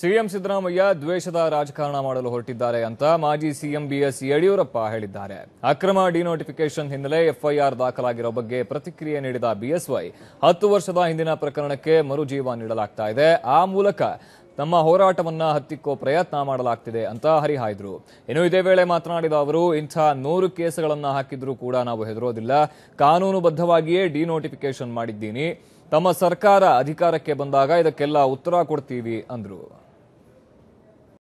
CM Siddaramaiah ದ್ವೇಷದ ರಾಜಕಾರಣ ಮಾಡಲು ಹೊರಟಿದ್ದಾರೆ ಅಂತ ಮಾಜಿ ಸಿಎಂ ಬಿಎಸ್ ಯಡಿಯೂರಪ್ಪ ಹೇಳಿದ್ದಾರೆ. ಅಕ್ರಮ ಡಿನೋಟಿಫಿಕೇಶನ್ ಹಿನ್ನೆಲೆ ಎಫ್ಐಆರ್ ದಾಖಲಾಗಿರೋ ಬಗ್ಗೆ ಪ್ರತಿಕ್ರಿಯೆ ನೀಡಿದ ಬಿಎಸ್ವೈ, ಹತ್ತು ವರ್ಷದ ಹಿಂದಿನ ಪ್ರಕರಣಕ್ಕೆ ಮರುಜೀವ ನೀಡಲಾಗ್ತಾ ಇದೆ. ಆ ಮೂಲಕ ನಮ್ಮ ಹೋರಾಟವನ್ನ ಹತ್ತಿಕ್ಕೋ ಪ್ರಯತ್ನ ಮಾಡಲಾಗ್ತಿದೆ ಅಂತ ಹರಿಹಾಯ್ದ್ರು. ಇನ್ನು ಇದೇ ವೇಳೆ ಮಾತನಾಡಿದ ಅವರು, ಇಂಥ ನೂರು ಕೇಸುಗಳನ್ನು ಹಾಕಿದ್ರೂ ಕೂಡ ನಾವು ಹೆದರೋದಿಲ್ಲ. ಕಾನೂನುಬದ್ಧವಾಗಿಯೇ ಡಿನೋಟಿಫಿಕೇಶನ್ ಮಾಡಿದ್ದೀನಿ. ತಮ್ಮ ಸರ್ಕಾರ ಅಧಿಕಾರಕ್ಕೆ ಬಂದಾಗ ಇದಕ್ಕೆಲ್ಲ ಉತ್ತರ ಕೊಡ್ತೀವಿ ಅಂದ್ರು.